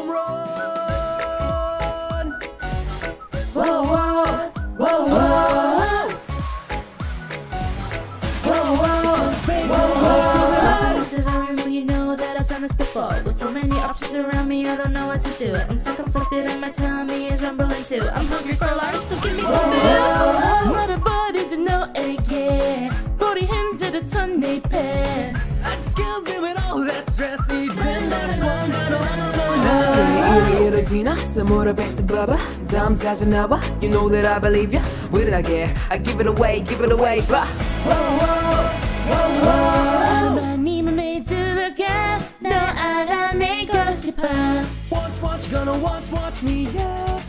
home run. Whoa, whoa, whoa, whoa. Whoa, whoa, whoa, To the room when you know that I've done this before. With so many options around me, I don't know what to do. I'm so conflicted and my tummy is rumbling too. I'm hungry for lunch, so give me some food. What a body to know it, yeah. 머리 흔들어 턴내 패 스. I just can't give it all that stress. 이젠 날 원하는 일이 이루어지나 스물을 뺏어 봐봐 다음 자주 나와 You know that I believe ya What did I get? I give it away, give it away 봐 하나님을 믿으려가 너 알아내고 싶어. Watch, watch, gonna watch, watch me, yeah.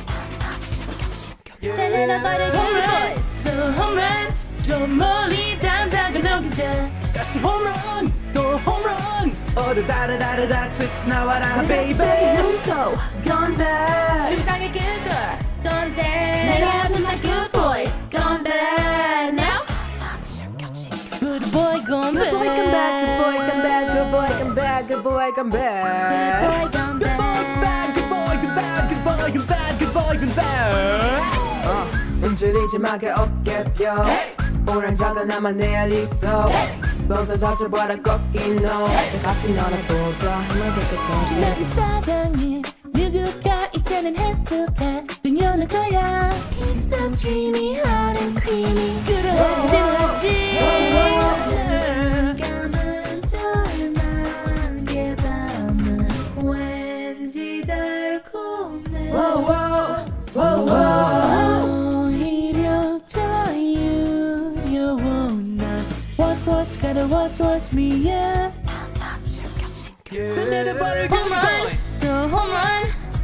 달려라 버리게 boys. 저 홈런 좀 멀리 담다가 넘기자. 다시 홈런, 또 홈런. 어르다르다르다 트위치 나와라, baby. So gone bad 심상의 good girl, don't dare. 내가 아픈 my good boys, gone bad now. Good boy gone Good boy come back, good boy bad. come back, good boy come back, good boy come back Boy, gone Good boy, bad. good bad, good boy, good bad, good boy, good bad, good boy, good bad. 어, 움츠리지 마게 어깨뼈 오랑자가 나만 내 알리소 넌서 다쳐봐라 꺾인 너. 같이 너나보자. 힘을 끝까지. 나를 사랑해. 누구가 이제는 해석해 등연할 거야. He's so dreamy hot and creamy. 그러지 말지 Watch watch gotta watch watch me yeah 흔들어버릴 good boy. 또 홈런,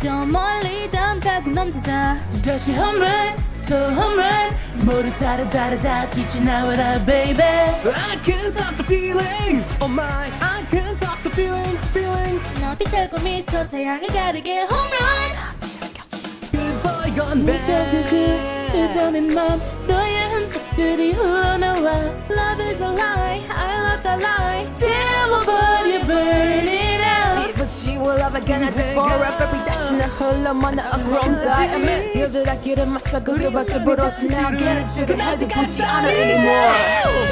저 멀리 담다고 넘치자. 다시 홈런 또 홈런 모두 다르다르다 뛰쳐나와라 baby I can't stop the feeling. Oh my, I can't stop the feeling, feeling. 높이 털고 밑으로 태양을 가르게 홈런. Good boy gone 무더그 그 bad. 찢어낸 맘 너의 흔적들이 흘러나와 she will love again at the forever 이 다시는 흘러만나 a grown diamond 일들아 길은 맞서고 그밖에 부러진 나 걔를 죽여 해도 보지 않아 anymore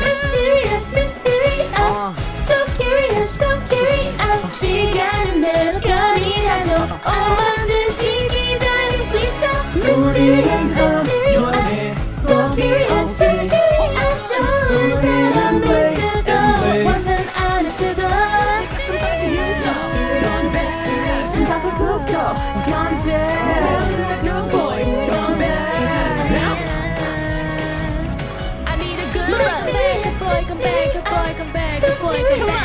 Mysterious, mysterious. So curious, so curious. 시간은 내려가니 하도 얼마든지 기다릴 수 있어. Mysterious, mysterious. Boy, come back, good boy, come back, good boy, come back.